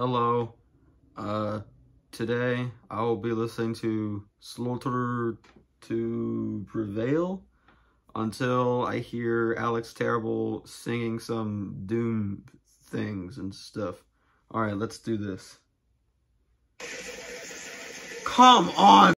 Hello. Uh, today I will be listening to Slaughter to Prevail until I hear Alex Terrible singing some Doom things and stuff. Alright, let's do this. Come on!